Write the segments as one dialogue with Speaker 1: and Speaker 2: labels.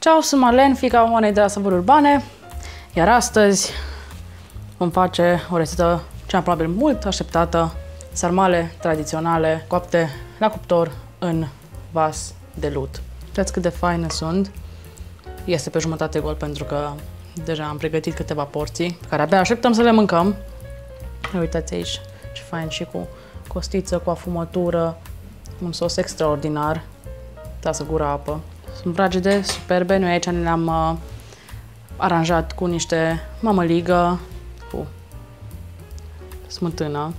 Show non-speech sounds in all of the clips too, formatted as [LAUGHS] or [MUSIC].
Speaker 1: Ciao, sunt Marlen, fica Oanei de la Savuri Urbane, iar astăzi vom face o rețetă cea mai probabil mult așteptată, sarmale tradiționale coapte la cuptor în vas de lut. Uitați cât de faine sunt. Este pe jumătate gol pentru că deja am pregătit câteva porții pe care abia așteptăm să le mâncăm. Uitați aici ce fain și cu costiță, cu afumătură, un sos extraordinar, tasă gura apă. Sunt fragede superbe, noi aici ne le-am uh, aranjat cu niște mămăligă, cu smântână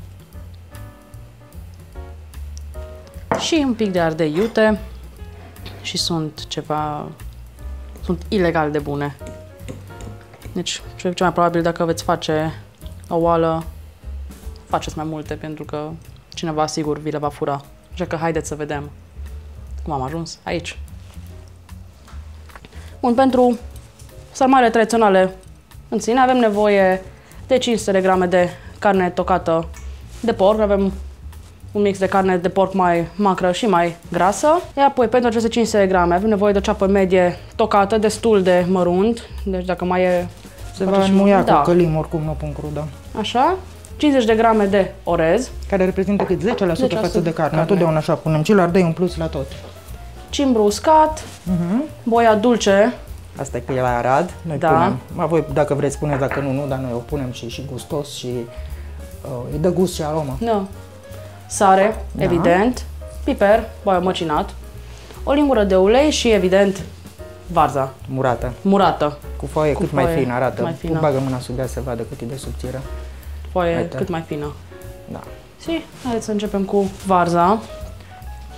Speaker 1: și un pic de ardei iute și sunt ceva, sunt ilegal de bune. Deci, cel mai probabil dacă veți face o oală, faceți mai multe pentru că cineva sigur vi le va fura. Așa că haideți să vedem cum am ajuns aici. Bun, pentru sarmale tradiționale în sine avem nevoie de 500 de grame de carne tocată de porc. Avem un mix de carne de porc mai macră și mai grasă. Iar apoi, pentru aceste 500 de grame, avem nevoie de o ceapă medie tocată, destul de mărunt. Deci dacă mai e...
Speaker 2: Se va înmuia da. cu călim, oricum nu pun crudă.
Speaker 1: Așa. 50 de grame de orez.
Speaker 2: Care reprezintă cât 10%, 10 față de carne. carne. Totdeauna așa punem. Și la ardei un plus la tot.
Speaker 1: Cimbru uscat, uh-huh. boia dulce.
Speaker 2: Asta e că e la Arad. Noi da. punem. Ma voi, dacă vreți, spuneți, dacă nu, nu, dar noi o punem și, și gustos și uh, îi dă gust și aromă.
Speaker 1: Da. Sare, da. evident, piper, boia măcinat, o lingură de ulei și, evident, varza.
Speaker 2: Murată.
Speaker 1: Murată.
Speaker 2: Cu foaie cu cât foaie mai fină arată. Mai fină. bagă mâna sub ea să vadă cât e de subțire
Speaker 1: foaie Uite. cât mai fină.
Speaker 2: Da.
Speaker 1: Și haideți să începem cu varza.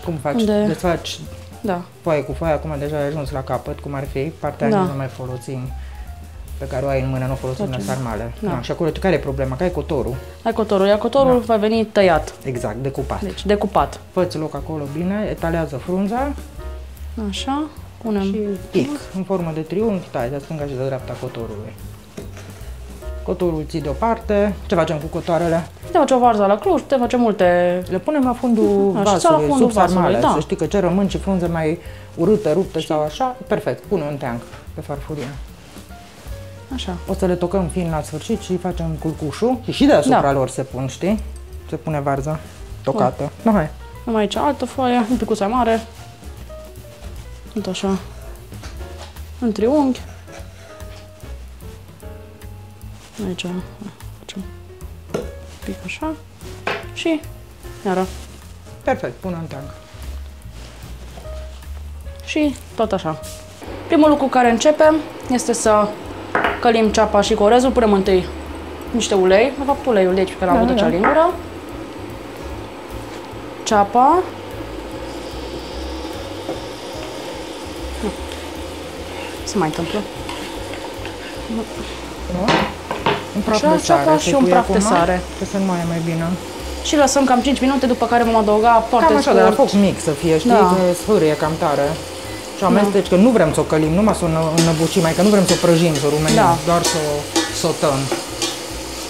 Speaker 2: Cum faci? Unde... Deci faci da. foaie cu foaie, acum deja ai ajuns la capăt, cum ar fi, partea da. nu mai folosim pe care o ai în mână, nu o folosim la sarmale. Da. Da. Și acolo care e problema? Că ai cotorul.
Speaker 1: Ai cotorul, iar cotorul da. va veni tăiat.
Speaker 2: Exact, decupat.
Speaker 1: Deci decupat.
Speaker 2: Fă-ți loc acolo bine, etalează frunza.
Speaker 1: Așa, punem. Și
Speaker 2: pic, în formă de triunghi, tai de stânga și de dreapta cotorului. Coturul ții deoparte. Ce facem cu cotoarele?
Speaker 1: Te faci o varză la Cluj, te facem multe...
Speaker 2: Le punem la fundul așa, vasului, la fundul sub vasului, da. să știi că ce rămân și frunze mai urâte, rupte și... sau așa, perfect, pune un teanc pe farfurie.
Speaker 1: Așa.
Speaker 2: O să le tocăm fin la sfârșit și facem culcușul și deasupra da. lor se pun, știi? Se pune varza tocată.
Speaker 1: Da, no, hai. Am aici altă foaie, un pic mai mare. Sunt așa. În triunghi. Aici facem pic așa și iară.
Speaker 2: Perfect, pun în tank.
Speaker 1: Și tot așa. Primul lucru care începem este să călim ceapa și corezul. Punem întâi niște ulei, de fapt uleiul de aici pe care l-am da, da. lingură. Ceapa. Se mai întâmplă.
Speaker 2: Da. Un praf de sare.
Speaker 1: și un praf de sare.
Speaker 2: Că să moaie mai bine.
Speaker 1: Și lăsăm cam 5 minute, după care vom adăuga foarte
Speaker 2: Cam așa, scurt. de la foc mic să fie, știi, da. că sfârâie cam tare. Și amesteci, da. că nu vrem să o călim, numai să o înnăbucim, mai că nu vrem să o prăjim, să o rumenim, da. doar să o sotăm.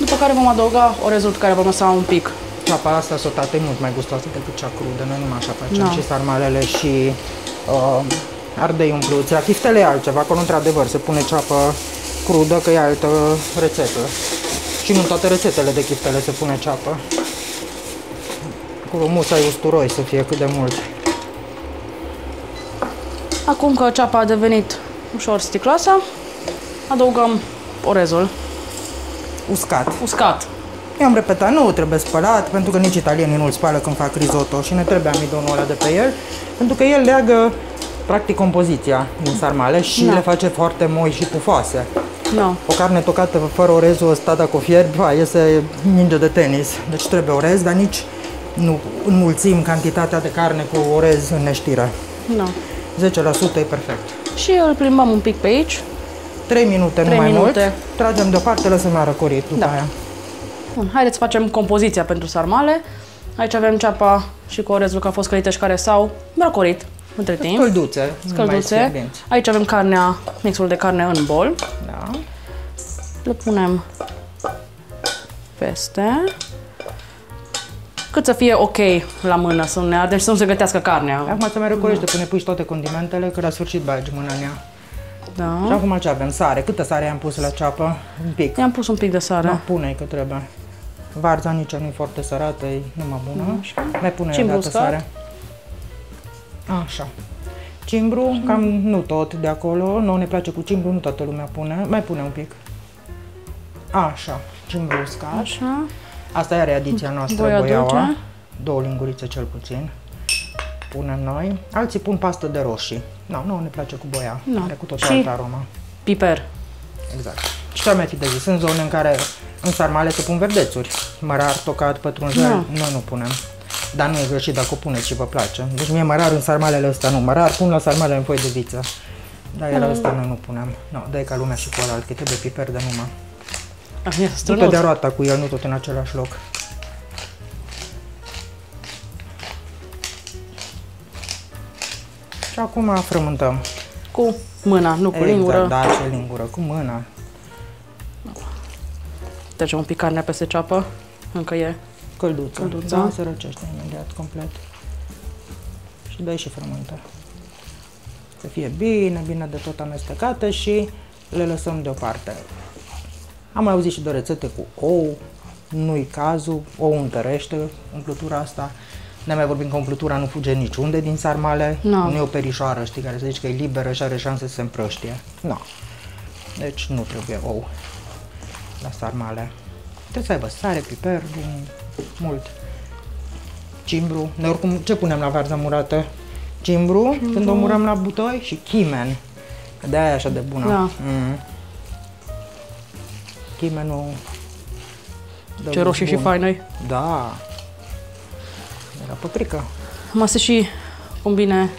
Speaker 1: După care vom adăuga orezul care vom lăsa un pic.
Speaker 2: Ceapa asta sotată e mult mai gustoasă decât cea crudă, noi numai așa facem da. și sarmalele și uh, ardei umpluți. La chiftele e altceva, acolo într-adevăr se pune ceapă crudă, că e altă rețetă. Și nu în toate rețetele de chiftele se pune ceapă. Cu muța usturoi să fie cât de mult.
Speaker 1: Acum că ceapa a devenit ușor sticloasă, adăugăm orezul.
Speaker 2: Uscat.
Speaker 1: Uscat.
Speaker 2: Eu am repetat, nu trebuie spălat, pentru că nici italienii nu-l spală când fac risotto și ne trebuie amidonul ăla de pe el, pentru că el leagă practic compoziția din sarmale și da. le face foarte moi și pufoase.
Speaker 1: No.
Speaker 2: O carne tocată fără orezul ăsta, dacă o fierbi, va, iese minge de tenis. Deci trebuie orez, dar nici nu înmulțim cantitatea de carne cu orez în neștire.
Speaker 1: No.
Speaker 2: 10% e perfect.
Speaker 1: Și îl plimbăm un pic pe aici.
Speaker 2: 3 minute, 3 nu mai minute. mult. Tragem deoparte, lăsăm la răcorit după da. aia.
Speaker 1: Bun, haideți să facem compoziția pentru sarmale. Aici avem ceapa și cu orezul care a fost călite și care s-au răcorit între timp.
Speaker 2: Scălduțe.
Speaker 1: Scălduțe. Aici avem carnea, mixul de carne în bol.
Speaker 2: Da.
Speaker 1: Le punem peste. Cât să fie ok la mână, să nu ne ardem și să nu se gătească carnea.
Speaker 2: Acum să mai răcorește până puși toate condimentele, că la sfârșit bagi mâna în ea.
Speaker 1: Da.
Speaker 2: Și acum ce avem? Sare. Câtă sare am pus la ceapă? Un pic.
Speaker 1: I-am pus un pic de sare.
Speaker 2: Da, pune că trebuie. Varza nici nu e foarte sărată, e numai bună.
Speaker 1: Așa.
Speaker 2: Mai pune o
Speaker 1: Cimbru
Speaker 2: dată
Speaker 1: uscat.
Speaker 2: sare. Așa. Cimbru, cam nu tot de acolo. Nu ne place cu cimbru, nu toată lumea pune. Mai pune un pic. Așa. Cimbru uscat.
Speaker 1: Așa.
Speaker 2: Asta e adiția noastră,
Speaker 1: Boia
Speaker 2: boiaua.
Speaker 1: dulce.
Speaker 2: Două lingurițe cel puțin. Punem noi. Alții pun pastă de roșii. Nu, nu ne place cu boia.
Speaker 1: Nu.
Speaker 2: Are cu tot
Speaker 1: Și-
Speaker 2: altă aromă.
Speaker 1: Piper.
Speaker 2: Exact. Și ce am mai fi de zis? Sunt zone în care în sarmale se pun verdețuri. Mărar, tocat, pătrunjel,
Speaker 1: Da.
Speaker 2: noi nu punem. Dar nu e greșit dacă o puneți și vă place. Deci mie mărar în sarmalele astea nu. Mărar pun la sarmale în foi de viță. Dar el ăsta noi nu punem. Nu, dă ca lumea și cu ălalt, că trebuie piper de numai.
Speaker 1: Ah, e
Speaker 2: Nu
Speaker 1: strănuț.
Speaker 2: pe de roata cu el, nu tot în același loc. Și acum frământăm.
Speaker 1: Cu mâna, nu cu
Speaker 2: exact,
Speaker 1: lingură.
Speaker 2: da, ce lingură, cu mâna.
Speaker 1: Trecem un pic carnea peste ceapă. Încă e.
Speaker 2: Călduță.
Speaker 1: Călduță.
Speaker 2: Da, se răcește imediat, complet. Și dai și frământă. Să fie bine, bine de tot amestecate și le lăsăm deoparte. Am mai auzit și de rețete cu ou, nu-i cazul, ou întărește umplutura asta. Ne mai vorbim că umplutura nu fuge niciunde din sarmale,
Speaker 1: Nu.
Speaker 2: nu e o perișoară, știi, care să zici că e liberă și are șanse să se împrăștie. Nu. Deci nu trebuie ou la sarmale. Trebuie să aibă sare, piper, bun, mult. Cimbru. Noi oricum, ce punem la varza murată? Cimbru, când o murăm la butoi și chimen. Că de-aia e așa de bună.
Speaker 1: Da.
Speaker 2: Mm. Chimenul... dă
Speaker 1: Ce
Speaker 2: gust
Speaker 1: roșii și
Speaker 2: bun.
Speaker 1: faină
Speaker 2: Da. Era păprică.
Speaker 1: Mă să și combine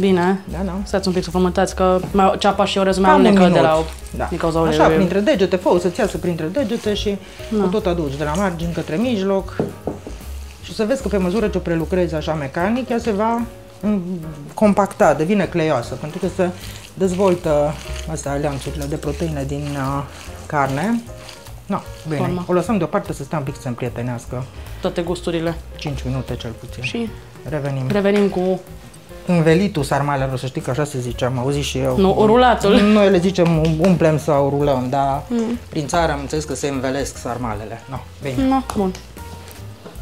Speaker 1: bine.
Speaker 2: Da, da.
Speaker 1: Stați un pic să frământați, că mai, ceapa și orezul mai
Speaker 2: Cam un
Speaker 1: alunecă de
Speaker 2: minut.
Speaker 1: la
Speaker 2: da.
Speaker 1: din cauza
Speaker 2: Așa,
Speaker 1: uleiului.
Speaker 2: printre degete, fă să-ți iasă printre degete și
Speaker 1: Da.
Speaker 2: o tot aduci de la margini către mijloc. Și să vezi că pe măsură ce o prelucrezi așa mecanic, ea se va mm, compacta, devine cleioasă, pentru că se dezvoltă astea lanțurile de proteine din uh, carne. No, bine,
Speaker 1: Forma.
Speaker 2: o lăsăm deoparte să stea un pic să se împrietenească,
Speaker 1: Toate gusturile.
Speaker 2: 5 minute cel puțin.
Speaker 1: Și
Speaker 2: Revenim.
Speaker 1: revenim cu
Speaker 2: Învelitul sarmalelor, să știi că așa se zice, am auzit și eu.
Speaker 1: Nu, rulatul. [LAUGHS]
Speaker 2: Noi le zicem umplem sau rulăm, dar mm. prin țară am înțeles că se învelesc sarmalele. No, bine.
Speaker 1: No, bun.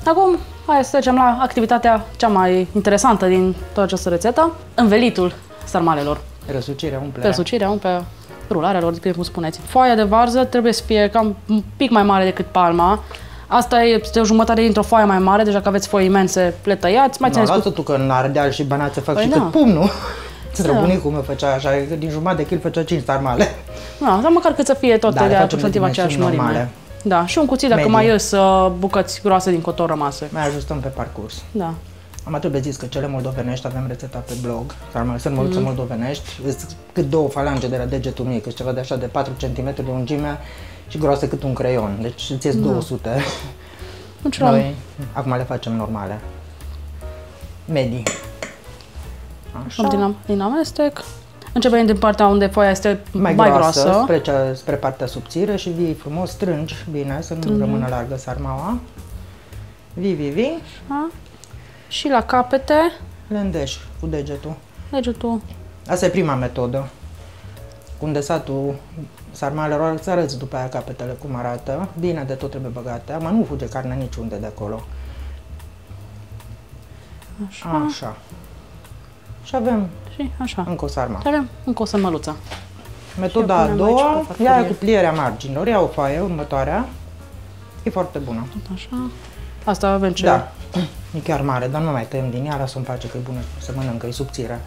Speaker 1: Acum, hai să trecem la activitatea cea mai interesantă din toată această rețetă. Învelitul sarmalelor.
Speaker 2: Răsucirea, umplerea.
Speaker 1: Răsucirea, pe rularea lor, depinde cum spuneți. Foaia de varză trebuie să fie cam un pic mai mare decât palma. Asta e este o jumătate dintr-o foaie mai mare, deja că aveți foi imense, le tăiați, mai
Speaker 2: No,
Speaker 1: țineți cu...
Speaker 2: lasă tu că în Ardeal și Banați fac
Speaker 1: Păi
Speaker 2: și
Speaker 1: da.
Speaker 2: cât pumnul. [LAUGHS] Străbunicul meu făcea așa, că din jumătate de kil făcea 5 sarmale.
Speaker 1: Da, dar măcar cât să fie tot
Speaker 2: Da, le
Speaker 1: de
Speaker 2: facem de
Speaker 1: aproximativ aceeași
Speaker 2: dimensiuni
Speaker 1: mărime.
Speaker 2: normale.
Speaker 1: Da, și un cuțit dacă
Speaker 2: Medii.
Speaker 1: mai ies uh, bucăți groase din cotor rămase.
Speaker 2: Mai ajustăm pe parcurs.
Speaker 1: Da.
Speaker 2: Am mai trebuie zis că cele moldovenești avem rețeta pe blog, sarmale, sunt măruțe
Speaker 1: Mhm.
Speaker 2: moldovenești, sunt cât două falange de la degetul mic, sunt ceva de așa de 4 cm de lungime și groase cât un creion, deci îți ies 200.
Speaker 1: Deci luăm
Speaker 2: Noi acum le facem normale. Medii. Așa.
Speaker 1: luăm din, am- din amestec. Începem din partea unde foaia este
Speaker 2: mai,
Speaker 1: mai
Speaker 2: groasă,
Speaker 1: groasă.
Speaker 2: Spre, cea, spre partea subțire și vii frumos, strângi bine, să nu rămână largă sarmaua. Vii, vii, vii,
Speaker 1: Da? Și la capete,
Speaker 2: le îndeși cu degetul.
Speaker 1: degetul.
Speaker 2: Asta e prima metodă. Cu îndesatul sarmalelor, îți arăți după aia capetele cum arată. Bine de tot trebuie băgate, mă nu fuge carnea niciunde de acolo.
Speaker 1: Așa.
Speaker 2: Așa. Și avem
Speaker 1: Și așa.
Speaker 2: încă o sarma.
Speaker 1: Și avem încă o sămăluță.
Speaker 2: Metoda a
Speaker 1: Și o punem
Speaker 2: doua,
Speaker 1: aici pe
Speaker 2: ea e
Speaker 1: farfurie.
Speaker 2: cu plierea marginilor. Ia o foaie, următoarea. E foarte bună.
Speaker 1: Tot așa. Asta avem ce?
Speaker 2: Da, e chiar mare, dar nu mai tăiem din ea, lasă-o în pace că e bună, se mănâncă, e subțire.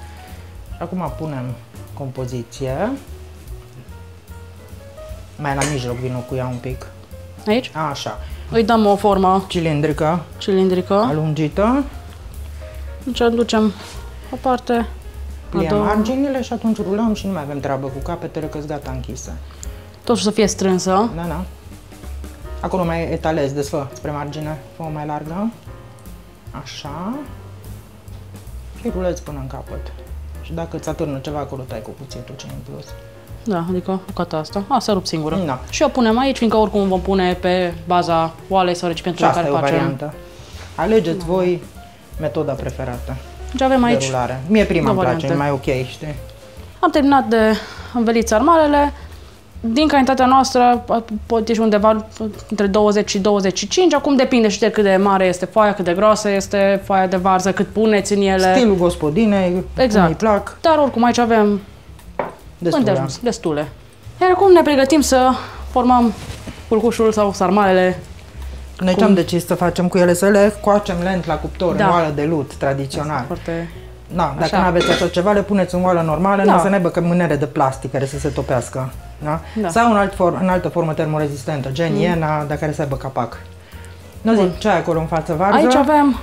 Speaker 2: Și acum punem compoziție. Mai la mijloc vin cu ea un pic.
Speaker 1: Aici?
Speaker 2: Așa.
Speaker 1: Îi dăm o formă
Speaker 2: Cilindrică,
Speaker 1: cilindrică.
Speaker 2: alungită,
Speaker 1: Deci ducem o parte, a
Speaker 2: pliem
Speaker 1: doua.
Speaker 2: marginile și atunci rulăm și nu mai avem treabă cu capetele, că gata închise.
Speaker 1: Totul să fie strânsă.
Speaker 2: Da, da. Acolo mai etalezi, desfă spre margine, fă mai largă. Așa. Și rulezi până în capăt. Și dacă îți atârnă ceva acolo, tai cu cuțitul ce e în plus.
Speaker 1: Da, adică bucata asta. A, se rup singură.
Speaker 2: Da.
Speaker 1: Și o punem aici, fiindcă oricum vom pune pe baza oalei sau
Speaker 2: Și
Speaker 1: recipientului
Speaker 2: asta
Speaker 1: care
Speaker 2: e o
Speaker 1: facem.
Speaker 2: variantă. Alegeți voi metoda preferată
Speaker 1: Deci avem
Speaker 2: de
Speaker 1: aici
Speaker 2: rulare. Mie prima îmi
Speaker 1: două
Speaker 2: place, e
Speaker 1: variante.
Speaker 2: mai ok, știi?
Speaker 1: Am terminat de învelit sarmalele. Din cantitatea noastră pot ieși undeva între 20 și 25. Acum depinde și de cât de mare este foaia, cât de groasă este foaia de varză, cât puneți în ele.
Speaker 2: Stilul gospodinei,
Speaker 1: Exact.
Speaker 2: îi plac,
Speaker 1: Dar oricum aici avem
Speaker 2: destul.
Speaker 1: îndeajuns, destule. Iar acum ne pregătim să formăm culcușul sau sarmalele.
Speaker 2: Noi ce am decis să facem cu ele? Să le coacem lent la cuptor,
Speaker 1: Da.
Speaker 2: în oală de lut, tradițional.
Speaker 1: Foarte...
Speaker 2: Da, dacă
Speaker 1: Așa.
Speaker 2: nu aveți așa ceva, le puneți în oală normală,
Speaker 1: Da.
Speaker 2: nu o să ne aibă că mânere de plastic care să se topească. Da?
Speaker 1: Da.
Speaker 2: Sau în, alt for- în altă formă termorezistentă, gen mm. iena, dar care să aibă capac. Nu zic, ce ai acolo în față, varză?
Speaker 1: Aici avem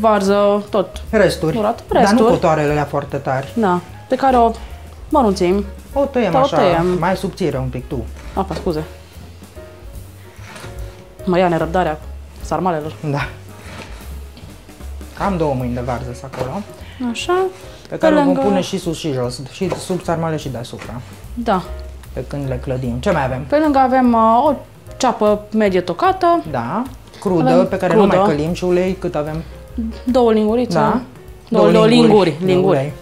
Speaker 1: varză, tot,
Speaker 2: Resturi,
Speaker 1: Murat,
Speaker 2: dar nu
Speaker 1: resturi.
Speaker 2: cotoarele alea foarte tari.
Speaker 1: da, pe care o mărunțim.
Speaker 2: O tăiem
Speaker 1: Da, o
Speaker 2: așa,
Speaker 1: tăiem.
Speaker 2: mai subțire un pic tu.
Speaker 1: Apa, scuze. Mă ia nerăbdarea sarmalelor.
Speaker 2: Da. Am două mâini de varză sunt acolo,
Speaker 1: Așa,
Speaker 2: pe care le
Speaker 1: lângă-
Speaker 2: vom pune și sus și jos, și sub sarmale și deasupra,
Speaker 1: da.
Speaker 2: Pe când le clădim. Ce mai avem?
Speaker 1: Pe lângă avem uh, o ceapă medie tocată,
Speaker 2: Da, crudă,
Speaker 1: Avem
Speaker 2: pe care
Speaker 1: crudă.
Speaker 2: nu mai călim și ulei, cât avem?
Speaker 1: două lingurițe.
Speaker 2: Da.
Speaker 1: Două, două linguri,
Speaker 2: de
Speaker 1: linguri.
Speaker 2: ulei.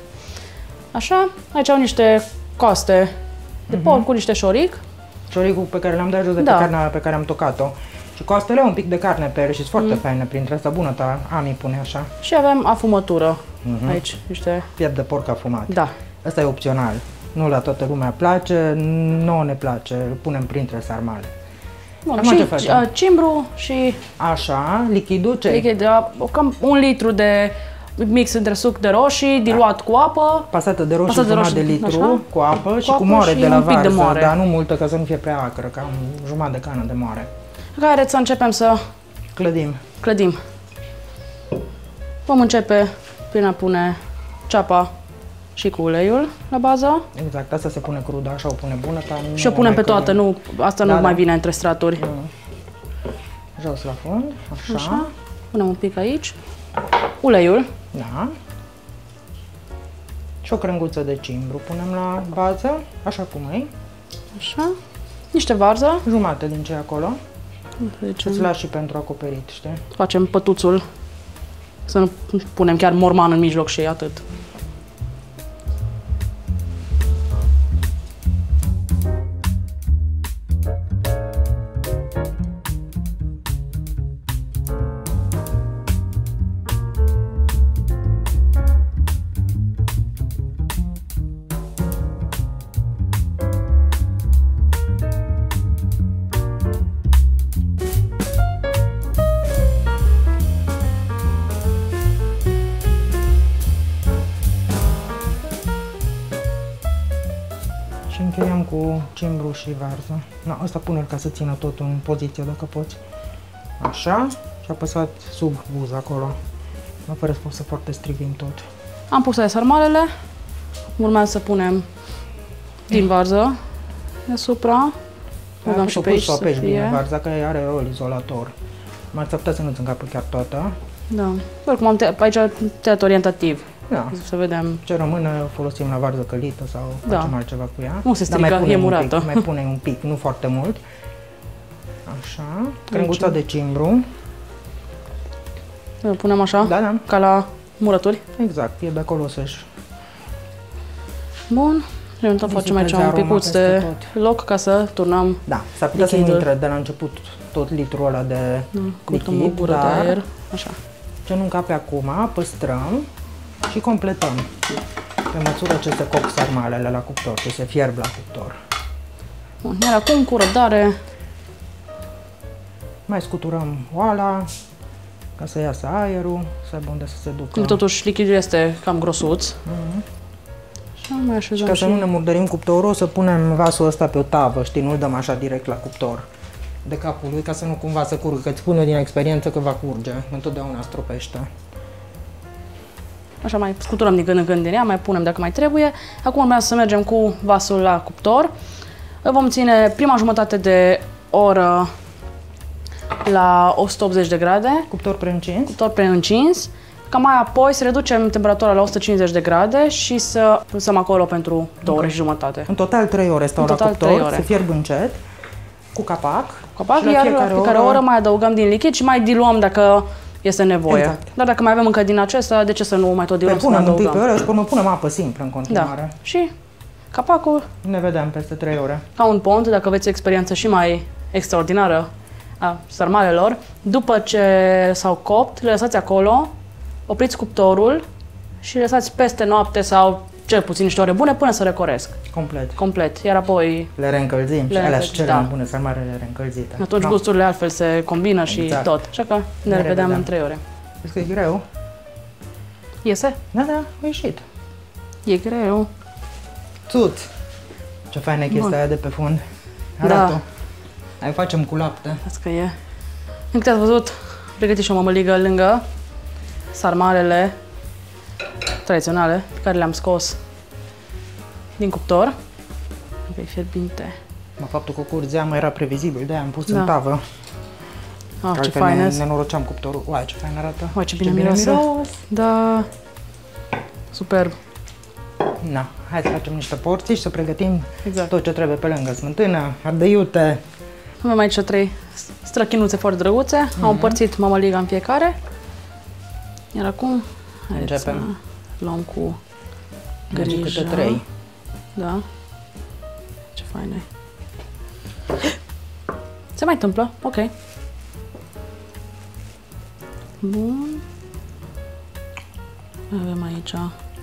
Speaker 1: Așa, aici au niște coaste de
Speaker 2: Mhm.
Speaker 1: porc cu niște șoric.
Speaker 2: Cioricul pe care l-am dat jos de
Speaker 1: Da.
Speaker 2: pe carnea pe care am tocat-o. Și coastele un pic de carne pe ele și sunt foarte
Speaker 1: Mm.
Speaker 2: faine printre asta bună ta, Ami pune așa,
Speaker 1: Și avem afumătură.
Speaker 2: Mhm.
Speaker 1: Aici, niște...
Speaker 2: piept de porc afumat.
Speaker 1: Da.
Speaker 2: Asta e opțional. Nu la toată lumea place, nouă ne place, îl punem printre sarmale.
Speaker 1: Bun,
Speaker 2: Acum ce
Speaker 1: și
Speaker 2: facem?
Speaker 1: uh, cimbru și
Speaker 2: Așa, lichidul ce?
Speaker 1: lichid, uh, cam un litru de mix între suc de roșii, diluat cu apă.
Speaker 2: Pasată de roșii,
Speaker 1: Pasată de
Speaker 2: jumătate de
Speaker 1: roșii,
Speaker 2: litru,
Speaker 1: așa.
Speaker 2: cu apă și cu
Speaker 1: apă
Speaker 2: moare
Speaker 1: și
Speaker 2: de la
Speaker 1: un pic de
Speaker 2: varză,
Speaker 1: moare.
Speaker 2: dar nu multă ca să nu fie prea acră, cam jumătate de cană de moare.
Speaker 1: Haideți să începem să
Speaker 2: Clădim.
Speaker 1: clădim. Vom începe prin a pune ceapa și cu uleiul la bază
Speaker 2: Exact, asta se pune crudă, așa o pune bună, dar nu
Speaker 1: și o punem
Speaker 2: mai
Speaker 1: pe toată,
Speaker 2: călim.
Speaker 1: nu, asta
Speaker 2: Da,
Speaker 1: nu mai
Speaker 2: da.
Speaker 1: vine între straturi.
Speaker 2: Jos la fund, așa.
Speaker 1: Așa. Punem un pic aici. Uleiul.
Speaker 2: Da. Și o crânguță de cimbru punem la bază, așa cum e.
Speaker 1: Așa. Niște varză.
Speaker 2: Jumate din ce e acolo.
Speaker 1: Deci
Speaker 2: Îți lași și pentru acoperit, știi?
Speaker 1: facem pătuțul. Să nu punem chiar morman în mijloc și atât.
Speaker 2: Na, asta pune ca să țină totul în poziție dacă poți. Așa. Și apăsat sub buz acolo. Nu fără să foarte strivim tot.
Speaker 1: Am pus aia sarmalele. Urmează să punem din varză deasupra. Băgăm și
Speaker 2: să
Speaker 1: pe aici
Speaker 2: să
Speaker 1: să
Speaker 2: apeși bine
Speaker 1: fie.
Speaker 2: varza, că are rol izolator. Mai s-ar putea să nu-ți încapă chiar toată.
Speaker 1: Da. Oricum am te- aici teat orientativ.
Speaker 2: Da.
Speaker 1: Să vedem.
Speaker 2: Ce rămână folosim la varză călită sau
Speaker 1: Da.
Speaker 2: facem altceva cu ea.
Speaker 1: Nu se
Speaker 2: Dar mai
Speaker 1: strică,
Speaker 2: punem
Speaker 1: e
Speaker 2: un
Speaker 1: murată.
Speaker 2: Pic, mai punem un pic, nu foarte mult. Așa. Crânguța de cimbru.
Speaker 1: Să punem așa,
Speaker 2: Da, da.
Speaker 1: ca la murături.
Speaker 2: Exact, e de acolo să-și
Speaker 1: Bun. Și tot facem aici
Speaker 2: Dizipeze
Speaker 1: un
Speaker 2: aroma
Speaker 1: picuț de
Speaker 2: peste
Speaker 1: loc ca să turnăm
Speaker 2: Da, s-ar putea să nu
Speaker 1: Lichidul.
Speaker 2: intre de la început tot litrul ăla de
Speaker 1: cu o
Speaker 2: lichid,
Speaker 1: gură de
Speaker 2: dar
Speaker 1: aer. Așa.
Speaker 2: ce nu încape acum, păstrăm și completăm pe măsură ce se coc sarmalele la cuptor, ce se fierb la cuptor.
Speaker 1: Bun. Iar acum cu răbdare
Speaker 2: Mai scuturăm oala ca să iasă aerul, să aibă unde să se ducă.
Speaker 1: Totuși lichidul este cam grosuț.
Speaker 2: Mhm.
Speaker 1: Și mai
Speaker 2: Și
Speaker 1: așezăm
Speaker 2: ca
Speaker 1: și...
Speaker 2: să nu ne murdărim cuptorul, o să punem vasul ăsta pe o tavă, știi, nu-l dăm așa direct la cuptor de capul lui, ca să nu cumva să curgă, că îți spun eu din experiență că va curge, întotdeauna stropește.
Speaker 1: Așa mai scuturăm din când în când din ea, mai punem dacă mai trebuie. Acum urmează să mergem cu vasul la cuptor. Îl vom ține prima jumătate de oră la 180 de grade,
Speaker 2: Cuptor preîncins,
Speaker 1: cuptor preîncins, ca mai apoi să reducem temperatura la 150 de grade și să lăsăm acolo pentru două ore și jumătate.
Speaker 2: în total 3 ore stau
Speaker 1: În
Speaker 2: la
Speaker 1: total
Speaker 2: cuptor,
Speaker 1: trei ore.
Speaker 2: se fierb încet, cu capac.
Speaker 1: Copac,
Speaker 2: și la
Speaker 1: iar la fiecare oră mai adăugăm din lichid și mai diluăm dacă este nevoie.
Speaker 2: Exact.
Speaker 1: Dar dacă mai avem încă din acesta, de ce să nu mai tot
Speaker 2: Pe
Speaker 1: diluăm să mai
Speaker 2: punem întâi pe
Speaker 1: adăugăm?
Speaker 2: oră și până punem apă simplă în
Speaker 1: Da.
Speaker 2: continuare.
Speaker 1: Și capacul
Speaker 2: Ne vedem peste 3 ore.
Speaker 1: ca un pont, dacă aveți o experiență și mai extraordinară a sarmalelor. După ce s-au copt, le lăsați acolo, opriți cuptorul și le lăsați peste noapte sau cel puțin niște ore bune până să recoresc
Speaker 2: Complet.
Speaker 1: complet. Iar apoi,
Speaker 2: Le reîncălzim și
Speaker 1: Le
Speaker 2: alea
Speaker 1: reîncălzim,
Speaker 2: și cele
Speaker 1: da.
Speaker 2: mai bune sarmalele reîncălzite.
Speaker 1: atunci
Speaker 2: Da.
Speaker 1: gusturile altfel se combină și
Speaker 2: Exact.
Speaker 1: tot. Așa că ne,
Speaker 2: Ne
Speaker 1: revedem
Speaker 2: revedem.
Speaker 1: în 3 ore.
Speaker 2: Vezi că e greu?
Speaker 1: Iese?
Speaker 2: Da, da, a ieșit.
Speaker 1: E greu.
Speaker 2: Țuț! Ce faină e chestia
Speaker 1: Bun.
Speaker 2: aia de pe fund.
Speaker 1: Da.
Speaker 2: Arată. Hai facem cu lapte.
Speaker 1: Asta că e. Încă ați văzut, pregătit și o mămăligă lângă sarmalele tradiționale pe care le-am scos din cuptor. Încă e fierbinte.
Speaker 2: Mă, faptul că curzeam era previzibil, de-aia am pus
Speaker 1: Da.
Speaker 2: în tavă.
Speaker 1: Ah, ce
Speaker 2: Altfel
Speaker 1: fain
Speaker 2: ne,
Speaker 1: e.
Speaker 2: ne noroceam cuptorul. Uai, ce fain arată.
Speaker 1: Uai, ce bine miroase. Da. Superb.
Speaker 2: Na, hai să facem niște porții și să pregătim
Speaker 1: Exact.
Speaker 2: tot ce trebuie pe lângă. Smântână, ardeiute.
Speaker 1: Avem aici trei străchinuțe foarte drăguțe. Am împărțit mămăliga în fiecare. Iar acum haideți
Speaker 2: Începem.
Speaker 1: să luăm cu
Speaker 2: Merge
Speaker 1: grijă.
Speaker 2: câte trei.
Speaker 1: Da. Ce fain e. Se mai întâmplă, ok. Bun. Avem aici.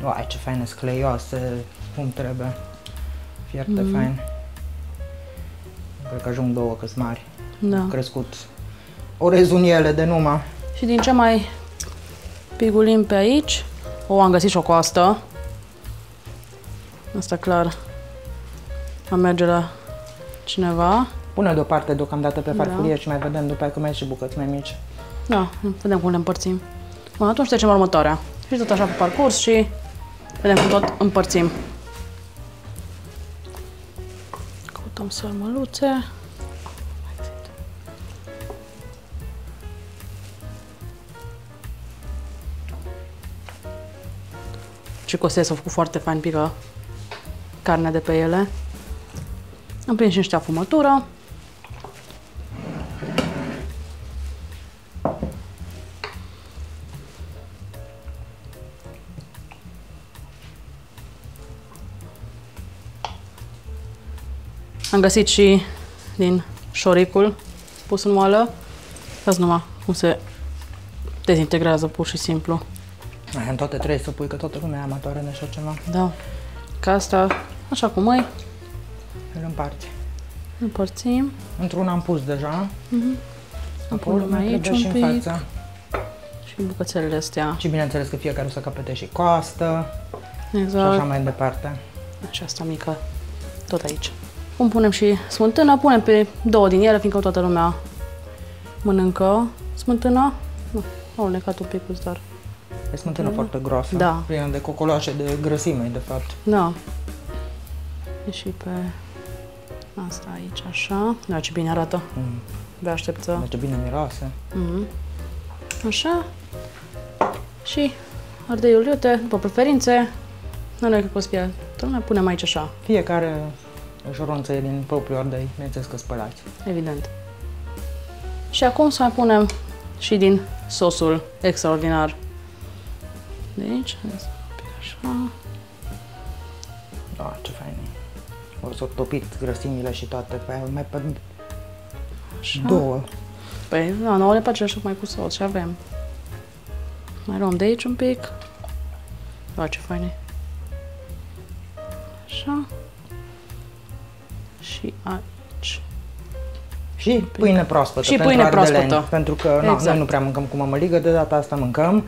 Speaker 2: Uai, ce faine scleioase, cum trebuie. Fierte
Speaker 1: Mhm.
Speaker 2: fain. Cred că ajung două câți mari.
Speaker 1: Da.
Speaker 2: Au crescut orezuniele de numai.
Speaker 1: Și din ce mai pigulim pe aici, o, am găsit și o coastă. Asta clar. Am merge la cineva.
Speaker 2: Pune deoparte deocamdată pe
Speaker 1: Da.
Speaker 2: farfurie și mai vedem după aia că mai e și bucăți mai mici.
Speaker 1: Da, vedem cum le împărțim. Bun, atunci trecem la următoarea. Și tot așa pe parcurs și vedem cum tot împărțim. Căutăm sărmăluțe. Și costele s-au făcut foarte fain, pică carnea de pe ele. Am prins și niște afumătură. Am găsit și din șoricul pus în moală. Uitați numai cum se dezintegrează pur și simplu.
Speaker 2: Ai, în toate trebuie să pui, că toată lumea e amatoare în așa ceva.
Speaker 1: Da. Ca asta, așa cum mai,
Speaker 2: Îl împarți.
Speaker 1: împărțim.
Speaker 2: Într-un am pus deja. Apoi
Speaker 1: punem
Speaker 2: mai
Speaker 1: aici
Speaker 2: trebuie și
Speaker 1: un
Speaker 2: în
Speaker 1: pic.
Speaker 2: față.
Speaker 1: Și bucățelele astea.
Speaker 2: Și bineînțeles că fiecare o să capete și coastă și așa
Speaker 1: Exact.
Speaker 2: mai departe.
Speaker 1: Și asta mică, tot aici. Cum punem și smântână, punem pe două din ele, fiindcă toată lumea mănâncă smântână. Nu, au necat un pic, dar
Speaker 2: E smântână foarte groasă.
Speaker 1: Da.
Speaker 2: Plină de cocoloașe, de grăsime, de fapt.
Speaker 1: Da. E și pe asta aici, așa. Da, ce bine arată.
Speaker 2: Mm.
Speaker 1: Abia aștept să...
Speaker 2: Deci bine miroase.
Speaker 1: Mhm. Așa. Și ardeiul iute, după preferințe. Nu noi că o să fie toată lumea, punem aici așa,
Speaker 2: Fiecare șoronță e din propriul ardei, bineînțeles că spălați.
Speaker 1: evident. Și acum să mai punem și din sosul extraordinar. Deci, un pic așa.
Speaker 2: Da, ce fain e. O să topit grăsimile și toate pe aia, mai pe
Speaker 1: Așa.
Speaker 2: două.
Speaker 1: Păi, da, nouă le place așa mai cu sos și avem. Mai luăm de aici un pic. Da, ce fain e. Așa. Și aici.
Speaker 2: Și pâine proaspătă
Speaker 1: Și
Speaker 2: pentru
Speaker 1: pâine
Speaker 2: ardeleni,
Speaker 1: proaspătă.
Speaker 2: Pentru că na,
Speaker 1: Exact.
Speaker 2: noi nu prea mâncăm cu mămăligă, de data asta mâncăm.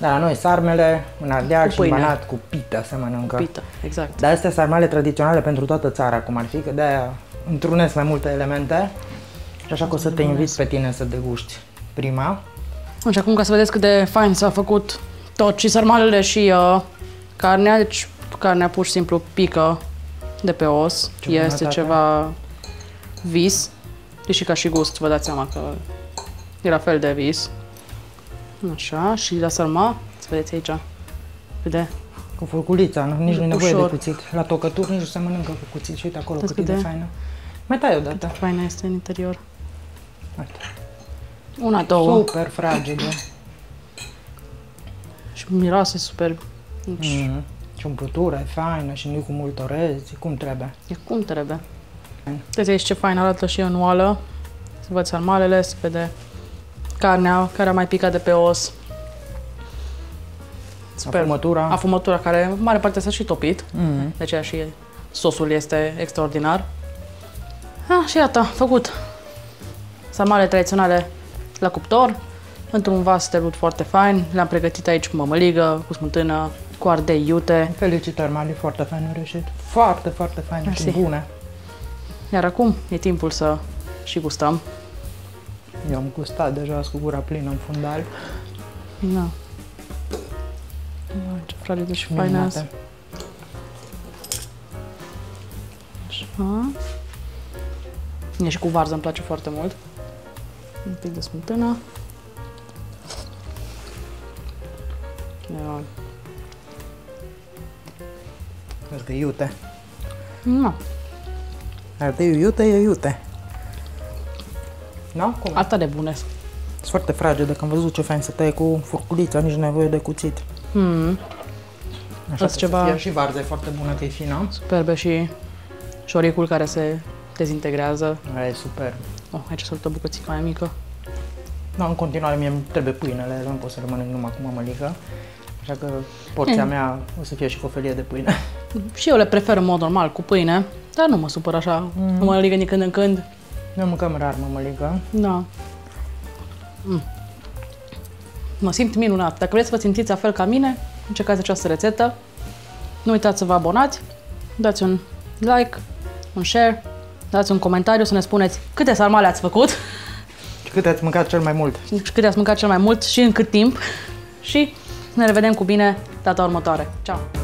Speaker 2: Dar la noi sarmele, în Ardeal
Speaker 1: Cu
Speaker 2: și
Speaker 1: pâine.
Speaker 2: în Banat cu pită se mănâncă.
Speaker 1: Pită, exact.
Speaker 2: Dar astea sarmale tradiționale pentru toată țara, cum ar fi, că de-aia întrunesc mai multe elemente. Și așa că o să te invit pe tine să deguști prima.
Speaker 1: Deci acum ca să vedeți cât de fain s-a făcut tot și sarmalele și uh, carnea, deci carnea pur și simplu pică de pe os.
Speaker 2: Ce
Speaker 1: este
Speaker 2: bunătate.
Speaker 1: ceva vis, deși ca și gust vă dați seama că e la fel de vis. Așa, și la sarma, să vedeți aici, cât de
Speaker 2: Cu furculița, nu? nici nu e nevoie
Speaker 1: Ușor.
Speaker 2: de cuțit. La tocături nici nu se mănâncă cu cuțit. Și uite acolo
Speaker 1: Vezi
Speaker 2: cât e
Speaker 1: cât
Speaker 2: de
Speaker 1: de-
Speaker 2: faină. Mai tai o dată.
Speaker 1: faină este în interior.
Speaker 2: Uite.
Speaker 1: Una, două.
Speaker 2: Super fragedă.
Speaker 1: Și miroase super. Deci,
Speaker 2: Mm. Și umplutura e faină și nu cu mult orez, e cum trebuie.
Speaker 1: E cum trebuie. Uite aici ce fain arată și în oală. Se văd sarmalele, se vede carnea care a mai picat de pe os. Super.
Speaker 2: Afumătura.
Speaker 1: Afumătura care în mare parte s-a și topit.
Speaker 2: Mm.
Speaker 1: De aceea și sosul este extraordinar. Ah, și iată, făcut sarmale tradiționale la cuptor, într-un vas terut foarte fain. Le-am pregătit aici cu mămăligă, cu smântână, cu ardei iute.
Speaker 2: Felicitări, Mali, foarte fain reușit. Foarte, foarte fain și
Speaker 1: Mersi.
Speaker 2: bune.
Speaker 1: Iar acum e timpul să și gustăm.
Speaker 2: Eu am gustat deja sunt cu gura plină în fundal.
Speaker 1: Da. Vai, ce fragede și faine
Speaker 2: Minunate.
Speaker 1: azi. Așa. E și cu varză, îmi place foarte mult. Un pic de smântână. Ia.
Speaker 2: Vezi că e iute.
Speaker 1: Nu.
Speaker 2: Ardeiul iute e iute. Nu? Cum?
Speaker 1: Atât de bune. sunt.
Speaker 2: Sunt foarte fragede, că am văzut ce fain să taie cu furculița, nici nu nevoie de cuțit.
Speaker 1: Mm,
Speaker 2: Așa
Speaker 1: Ați
Speaker 2: că
Speaker 1: ceva-
Speaker 2: să fie și varza e foarte bună, că e fină.
Speaker 1: superbe și șoricul care se dezintegrează.
Speaker 2: Aia e super.
Speaker 1: Oh, aici sunt o bucățică mai mică.
Speaker 2: No, în continuare mie îmi trebuie pâinele, nu pot să rămân numai cu mămăligă. Așa că porția
Speaker 1: Mm.
Speaker 2: mea o să fie și cu o felie de pâine. [LAUGHS]
Speaker 1: Și eu le prefer în mod normal cu pâine, dar nu mă supăr așa. Mm. Nu mă ligă din când în când.
Speaker 2: Noi mâncăm rar mămăligă.
Speaker 1: Da. Mm. Mă simt minunat. Dacă vreți să vă simțiți la fel ca mine, încercați această rețetă. Nu uitați să vă abonați, dați un like, un share, dați un comentariu să ne spuneți câte sarmale ați făcut
Speaker 2: Și cât ați mâncat cel mai mult? [LAUGHS]
Speaker 1: și câte ați mâncat cel mai mult și în cât timp. Și ne revedem cu bine data următoare. Ciao!